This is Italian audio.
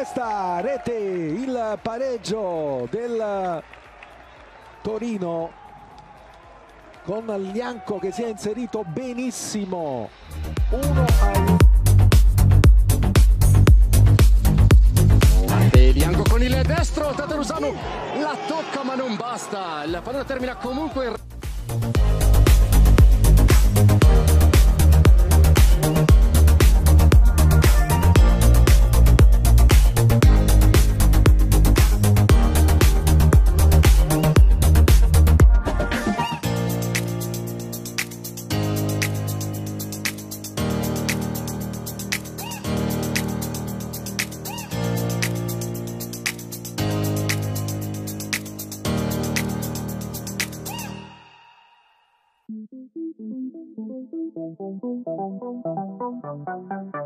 testa, rete, il pareggio del Torino con Lianco che si è inserito benissimo. 1 a 1. Lianco con il destro, Tatarusano la tocca ma non basta, il pallone termina comunque Thank you.